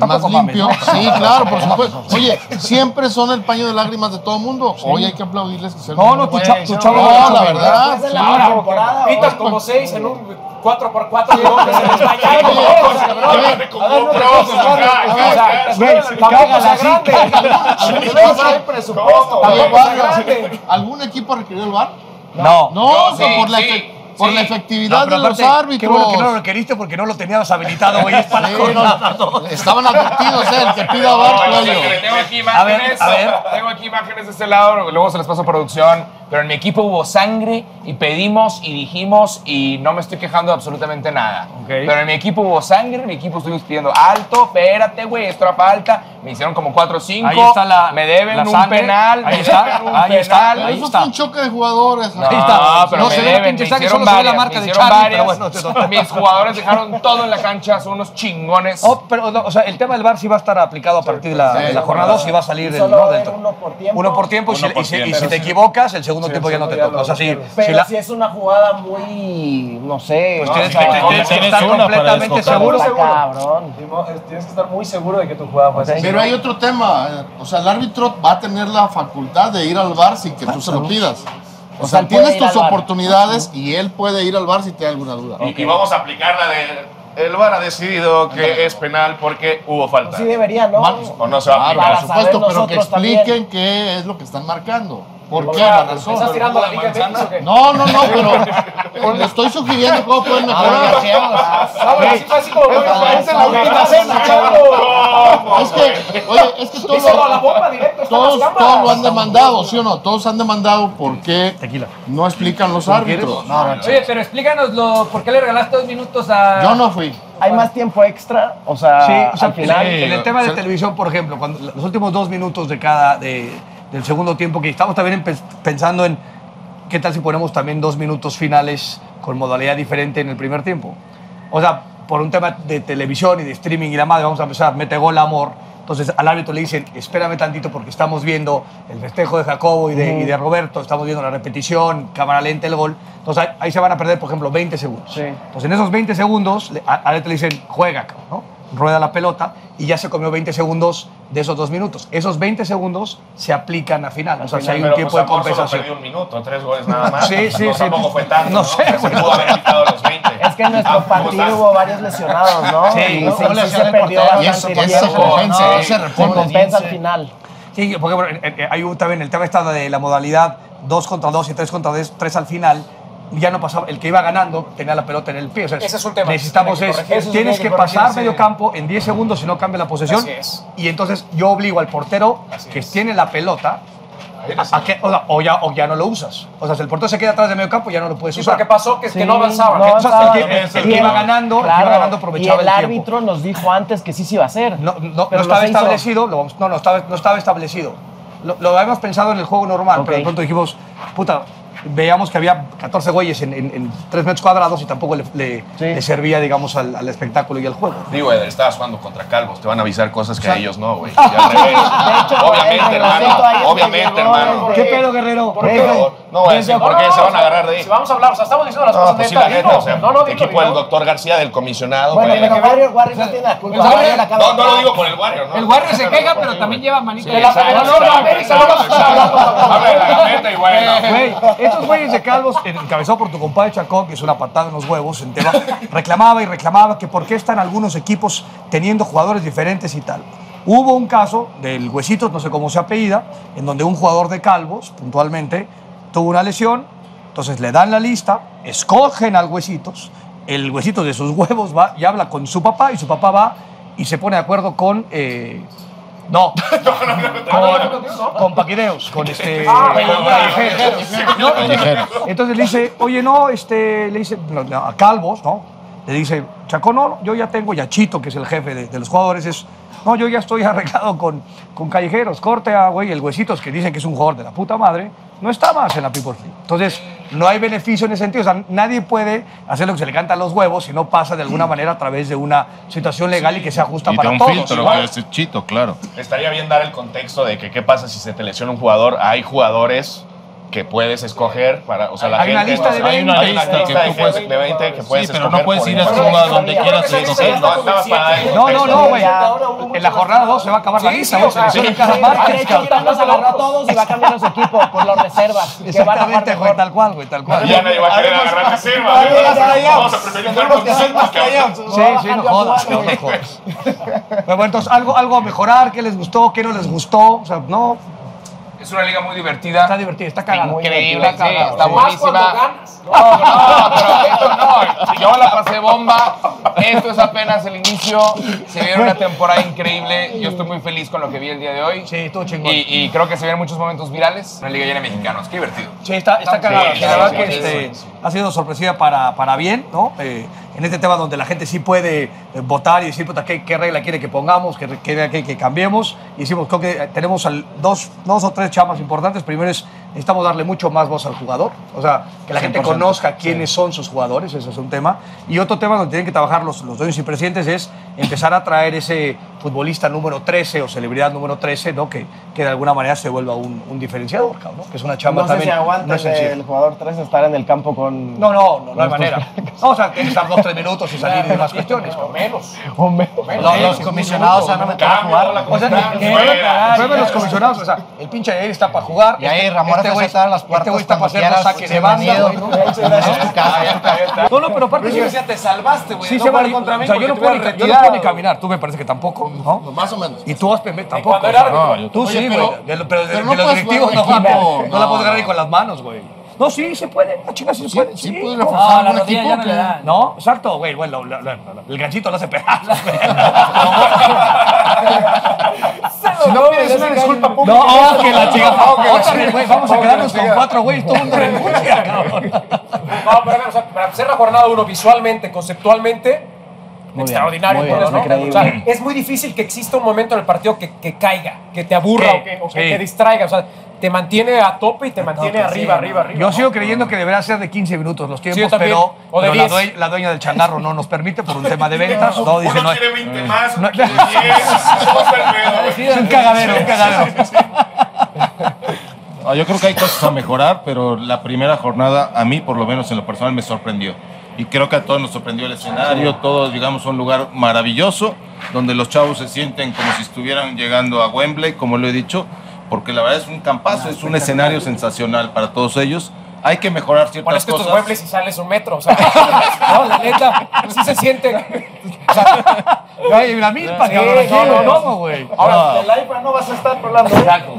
El más mames, limpio. ¿no? Sí, claro, por supuesto. Oye, siempre son el paño de lágrimas de todo el mundo. Hoy hay que aplaudirles que se No, no, tu, cha- tu chavo. No, la verdad. Sí. la temporada. Pitas como seis en un 4x4 y se les fallaron todos, cabrón. Llévate como A ver, no te pros, pases, acá, Barry. acá, O sea, acá. güey, Tampoco sea grande. Algunos hay presupuesto. Oye, Tampoco sea Vargas, grande. ¿Algún equipo requirió el VAR? No. No, Yo o sea, sí, por, la, sí, efe- por sí. la efectividad de los árbitros. Qué bueno que no lo requeriste porque no lo tenías habilitado, güey. Es para no, estaban advertidos, ¿eh? El que pida Tengo aquí A ver, imágenes. a ver. Tengo aquí imágenes de este lado. Luego se las paso a producción. Pero en mi equipo hubo sangre y pedimos y dijimos y no me estoy quejando de absolutamente nada. Ok. Pero en mi equipo hubo sangre. En mi equipo estuvimos pidiendo alto, espérate, güey, esto era falta. Me hicieron como 4 o 5. Ahí está la- Me deben la un sangre. penal. Ahí está, un ahí está, ahí Eso está. fue un choque de jugadores. No, Ahí está. pero No me se deben, me hicieron solo se ve la varias, marca me de Charlie, varias. pero bueno, te- Mis jugadores dejaron todo en la cancha, son unos chingones. Oh, pero, no, o sea, el tema del VAR sí va a estar aplicado a partir de la, de la jornada 2 y va a salir del uno por tiempo. uno por tiempo y si te equivocas, el segundo tiempo ya no te toca. O sea, si, Pero si la- si es una jugada muy, no sé. pues no, tienes que, estar completamente seguro. cabrón. Tienes que estar muy seguro de que tu jugada fue así. Pero hay otro tema. eh, O sea, el árbitro va a tener la facultad de ir al VAR sin que tú se lo pidas. O sea, tienes tus oportunidades y él puede ir al VAR si te da alguna duda. Y, y vamos a aplicar la de. El VAR ha decidido que es penal porque hubo falta. Sí debería, ¿no? O no se va a Ah, aplicar. por supuesto, pero que también. expliquen qué es lo que están marcando. ¿Por O qué sea, la razón? ¿Estás tirando la Liga o qué? No, no, no, pero le estoy sugiriendo cómo pueden mejorar. Ah, sí, así como, parece la última cena, chavo. Es que, oye, es que todos, todos, lo han demandado, ¿sí o no? Todos han demandado por qué no explican los árbitros. Oye, pero explícanos lo, por qué le regalaste dos minutos a. Yo no fui. ¿Hay más tiempo extra? O sea, Sí, o sea, al final. en el tema de televisión, por ejemplo, cuando los últimos dos minutos de cada de- del segundo tiempo, que estamos también pensando en qué tal si ponemos también dos minutos finales con modalidad diferente en el primer tiempo. O sea, por un tema de televisión y de streaming y la madre, vamos a empezar, mete gol amor. Entonces al árbitro le dicen, espérame tantito porque estamos viendo el festejo de Jacobo y de, y de Roberto, estamos viendo la repetición, cámara lenta, el gol. Entonces ahí, ahí se van a perder, por ejemplo, 20 segundos. Entonces en esos 20 segundos, al árbitro le dicen, juega, cabrón", ¿no? Rueda la pelota y ya se comió 20 segundos de esos dos minutos. Esos 20 segundos se aplican a final. O sea, si hay un Pero, tiempo pues, de Amor solo compensación. perdió un minuto, tres goles nada más. Sí, sí, no, sí. Tampoco fue tanto. No sé, Se pudo haber quitado los 20. Es que en nuestro Ah, ¿cómo partido hubo varios lesionados, ¿no? Sí, y no, sí, no sí se perdió bastante Y eso, tiempo. y eso se compensa, No, se compensa al final. Sí, porque bueno, eh, eh, hay un- también el tema está de la modalidad 2 contra 2 y 3 contra 3 al final. Ya no pasaba, el que iba ganando tenía la pelota en el pie. O sea, Ese es un tema. Necesitamos que es, corregir, eso tienes tiene que que pasar sí. medio campo en 10 segundos si no cambia la posesión. Así es. Y entonces yo obligo al portero que tiene la pelota a, a que, o, sea, o ya, o ya no lo usas. O sea, si el portero se queda atrás de medio campo, ya no lo puedes Sí, usar. porque pasó que, que Sí, no avanzaban. no Entonces, avanzaban. el que, el que iba el- ganando, el que claro, iba ganando aprovechaba y el, el, tiempo. árbitro nos dijo antes que sí se iba a hacer. No, no, Pero no estaba establecido, lo no, no estaba, no estaba establecido. Lo, lo habíamos pensado en el juego normal, pero de pronto dijimos, puta, veíamos que había 14 güeyes en, en, en 3 metros cuadrados y tampoco le, le- le servía, digamos, al, al espectáculo y al juego. Digo, Eder, estabas jugando contra calvos. Te van a avisar cosas que a ellos no, güey. Y al revés. Obviamente, hermano. Obviamente, hermano. ¿Qué pedo, Guerrero? Por favor. No voy a decir por qué se van a agarrar de ahí. Si vamos a hablar, o sea, estamos diciendo las No, cosas pues sí, netas, la neta, o sea, no, no, equipo del doctor García, del comisionado. Bueno, güey. pero Warrior, Warrior no tiene la culpa. No, de no lo digo por el Warrior, ¿no? El Warrior se queja, pero también lleva manita. De la Federación de América, no vamos estos güeyes de Calvos, encabezado por tu compadre Chacón, que es una patada en los huevos, reclamaba y reclamaba que por qué están algunos equipos teniendo jugadores diferentes y tal. Hubo un caso del Huesitos, no sé cómo se apellida, en donde un jugador de Calvos, puntualmente, tuvo una lesión, entonces le dan la lista, escogen al Huesitos, el Huesitos de sus huevos va y habla con su papá y su papá va y se pone de acuerdo con... eh, no, con, con Paquideos, con este. Ah, con Callejeros. No, Callejeros. Entonces le dice, oye, no, este, le dice a Calvos, ¿no? Le dice, Chaco, no, yo ya tengo, ya Chito, que es el jefe de, de los jugadores, es, no, yo ya estoy arreglado con, con Callejeros, corte a, güey, el Huesitos, que dicen que es un jugador de la puta madre, no está más en la People League. Entonces, no hay beneficio en ese sentido. O sea, nadie puede hacer lo que se le canta a los huevos si no pasa de alguna manera a través de una situación legal y que sea justa Y para un todos. filtro, igual. que es chito, claro. Estaría bien dar el contexto de que qué pasa si se te lesiona un jugador. Hay jugadores que puedes escoger para, o sea, la Hay una gente- lista de Hay una 20. lista que tú puedes- de 20 que puedes Sí, pero escoger no puedes ir a escoger donde quieras escoger. No, No, no, güey. En la jornada 2 se va a acabar la Sí, lista, sea, Selección sí, cada cabrón. ahorita los agarró a todos y va a cambiar su equipo por los reservas. a Exactamente, güey, tal cual, güey, tal cual. Ya nadie va a querer agarrar reserva. Vamos a preferir jugar con a- Sí, sí, no jodas, no jodas. Pero bueno, entonces, algo, algo a mejorar, ¿qué les gustó, qué no les gustó? O sea, no, Es una liga muy divertida. está divertido, está cagado. Increíble, Está sí, está sí. Más cuando buenísima. ganas. No, no, pero esto no. Yo la pasé bomba. Esto es apenas el inicio. Se viene una temporada increíble. Yo estoy muy feliz con lo que vi el día de hoy. Sí, estuvo chingón. Y, y creo que se vienen muchos momentos virales. Una liga llena de mexicanos. Qué divertido. Sí, está, está sí, la verdad sí, que sí, este, ha sido sorpresiva para, para bien, ¿no? Eh, en este tema donde la gente sí puede eh, votar y decir, puta, ¿qué, regla quiere que pongamos, qué, regla quiere que cambiemos. Y decimos, creo que eh, tenemos dos, dos o tres chamas importantes. Primero es, necesitamos darle mucho más voz al jugador. O sea, que la gente 100%, conozca quiénes son sus jugadores, eso es un tema. Y otro tema donde tienen que trabajar los, los dueños y presidentes es empezar a traer ese futbolista número 13 o celebridad número 13, ¿no? Que, que de alguna manera se vuelva un, un diferenciador, ¿no? Que es una chamba No sé también. si aguanta no el jugador 3 estar en el campo con. No, no, no, no hay manera. No, o sea, que estar dos, tres minutos y salir y demás cuestiones. O menos. o menos. Los, los comisionados se van a meter a jugar. O sea, de los comisionados, o sea, el pinche de ahí está para jugar. Y ahí este- Ramón este te güey- va a estar a las Este puertas güey está saques de banda, güey, ¿no? No, pero aparte Yo decía, te salvaste, güey. Sí, no se va contra mí O sea, yo no puedo ni hubieras yo no puedo ni retirado. caminar. Tú me parece que tampoco, ¿no? Más o menos. Y tú, tampoco. Tú sí, güey. Pero de los directivos no, la No, puedes agarrar ni con las manos, güey. No, sí, se puede. Ah, chinga, sí se puede. Sí, puede no. reforzar la un rodilla ya no le da. No, exacto, güey. Bueno, lo- lo- lo- el ganchito lo hace pedazos, güey. Si no pides una disculpa pública. No, oh, que la chica. Que la Otra chica. vez, güey, vamos a Oh, que quedarnos la con chica. cuatro güeyes, todo el mundo renuncia, cabrón. No, pero o sea, para hacer la jornada uno visualmente, conceptualmente, extraordinario muy bien, todo, es ¿no? O sea, es muy difícil que exista un momento en el partido que, que caiga, que te aburra Sí, o que, o que sí. te distraiga. O sea, te mantiene a tope y te mantiene tope, arriba, sí, arriba, arriba. Yo ¿no? sigo creyendo que deberá ser de 15 minutos los tiempos, pero, O de pero la, 10. due- la dueña del changarro no nos permite por un tema de ventas. No, dice, Uno no, quiere 20 más, no- uno quiere 10. ¿Cómo está el pedo, güey? es un cagadero, un cagadero. Ah, Yo creo que hay cosas a mejorar, pero la primera jornada a mí, por lo menos en lo personal, me sorprendió. Y creo que a todos nos sorprendió el escenario, todos llegamos a un lugar maravilloso, donde los chavos se sienten como si estuvieran llegando a Wembley, como lo he dicho, porque la verdad es un campazo, es un escenario sensacional para todos ellos. Hay que mejorar Bueno, ciertas es que estos cosas. muebles si sales un metro, o sea, no, la neta, sí se siente. Ay, la milpa, Sí, cabrón, no, no, no. ¿cómo, güey? Ahora, El iPad no vas a estar hablando.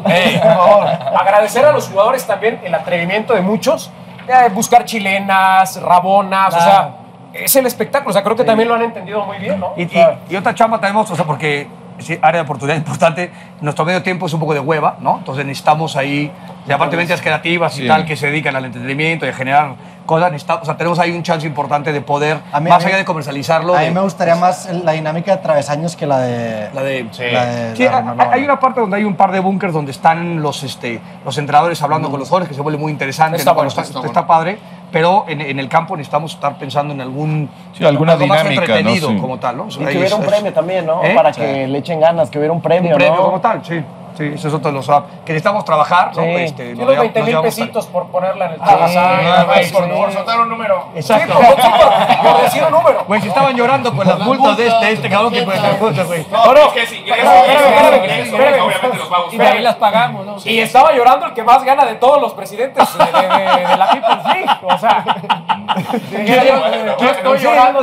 Ey, por favor. Agradecer a los jugadores también el atrevimiento de muchos, de buscar chilenas, rabonas, o sea, es el espectáculo, o sea, creo que también lo han entendido muy bien, ¿no? Y, otra chamba tenemos, o sea, porque sí, área de oportunidad importante, nuestro medio tiempo es un poco de hueva, ¿no? Entonces necesitamos ahí, aparte mentes creativas y Sí. tal, que se dedican al entretenimiento y a generar cosas, necesitamos, o sea, tenemos ahí un chance importante de poder, A mí- más a mí- allá de comercializarlo, A de- mí me gustaría más la dinámica de travesaños que la de. la de... la de- Sí, la de hay- hay una parte donde hay un par de búnkers donde están los, este, los entrenadores hablando con los jóvenes, que se vuelve muy interesante, Está ¿no? Bueno, está, está está padre, pero en, en el campo necesitamos estar pensando en algún... Sí, alguna algo más dinámica, ¿no? entretenido Sí. como tal, ¿no? O sea, Y que hubiera es- un es- premio también, ¿no? ¿Eh? Para Sí. que le echen ganas, que hubiera un premio, un premio ¿no? como tal, sí. Sí, ese es otro de los ah, que necesitamos trabajar, ¿no? Este, sí, nos los llevamos- 20 nos mil pesitos por ponerla en el Ah, sí, Ah, por, sí. por soltar un número. Exacto. Sí, por, por- decir un número. Güey, si estaban llorando con las multas de este, este cabrón que puede ser multas, güey. No, es que si ingreso, Espérame, ingreso, espérame, ingreso, espérame. obviamente los vamos Y de ahí las pagamos, ¿no? Y estaba llorando el que más gana de todos los presidentes de, la People's League. O sea, yo estoy llorando.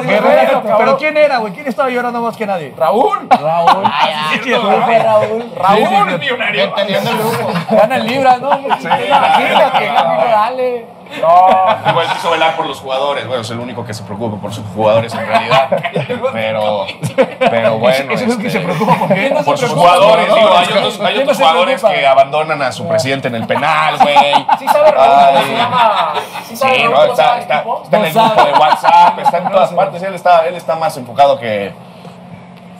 Pero. ¿quién era, güey? ¿Quién estaba llorando más que nadie? Raúl. Raúl. Sí, sí, ¿Quién fue Raúl? Raúl millonario. Teniendo el lujo. Ganan libras, ¿no? Imagínate, dale. No. Igual quiso velar por los jugadores. Bueno, es el único que se preocupa por sus jugadores en realidad. Pero, pero bueno. Ese es el que este, se preocupa por qué. Por sus jugadores, digo, hay otros, hay otros jugadores que abandonan a su presidente en el penal, güey. Sí sabe Raúl. Sí sabe Sí, no, está, está, equipo. está en el grupo de WhatsApp, está en todas partes. Él está, él está más enfocado que,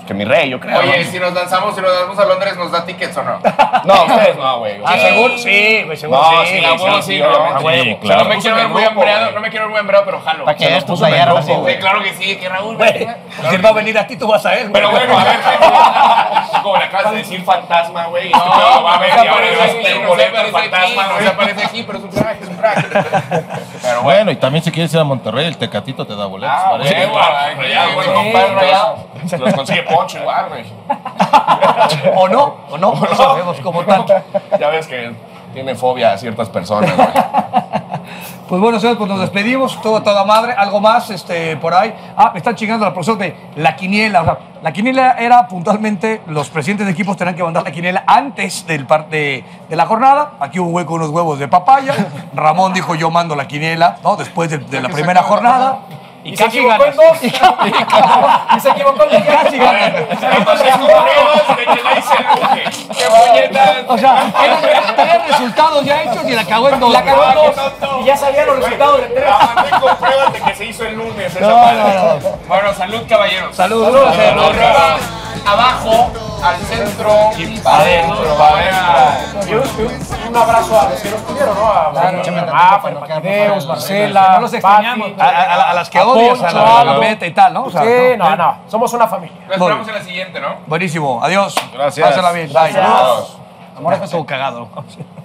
que mi rey, yo creo. Oye, ¿no? si nos lanzamos, si nos lanzamos a Londres, ¿nos da tickets o no? No, ustedes no, güey. Ah, seguro, sí, güey, seguro No, sí. huevo sí, sí, ¿no? O sea, no me quiero ver muy güey. no me quiero ver muy hambreado, pero jalo. Para que nos puso así, Sí, güey. claro que sí, que Raúl. Güey, güey. si él va a venir a ti, tú vas a él, güey. Pero bueno, a ver, como le acabas de decir fantasma, güey. No, No, va a ver, no y ahora no boleto aparece aquí, fantasma, no güey. se aparece aquí, pero es un crack, es un crack. Pero bueno, y también si quieres ir a Monterrey, el Tecatito te da boletos. Ah, Ay, ay, ya, sí, güey, sí, compadre sí. Los consigue Poncho igual, güey. O no, o no, no sabemos cómo tal. Ya ves que tiene fobia a ciertas personas, güey. Pues bueno, señores, pues nos despedimos, todo a toda madre, algo más este, por ahí. Ah, me están chingando la profesora de la quiniela. O sea, la quiniela era puntualmente, los presidentes de equipos tenían que mandar la quiniela antes del par de, de la jornada. Aquí hubo un hueco, unos huevos de papaya. Ramón dijo, yo mando la quiniela, ¿no? Después de, de la primera jornada. Y se equivocó en dos. Y se equivocó en dos. Casi ganas. Entonces, correos de que la hice el lunes. ¡Qué puñetas! O sea, eran- tenían resultados ya hechos y la cagó en dos. La cagó en dos. Y ya sabían los resultados de tres. La mandé con pruebas de que se hizo el lunes. esa No, madre. no, no. Bueno, salud, caballeros. Roban abajo, al centro, adentro, para adentro. Y Un abrazo a los que no estuvieron, ¿no? A a Paquideus, Marcela. No los extrañamos. A, a- a las que a odias, a Poncho, la, a Aldo. la meta y tal, ¿no? O sea, Sí, no, no. Somos una familia. Lo esperamos en la siguiente, ¿no? Buenísimo. Adiós. Gracias. Pásala bien. Bye. Amor, estuvo cagado.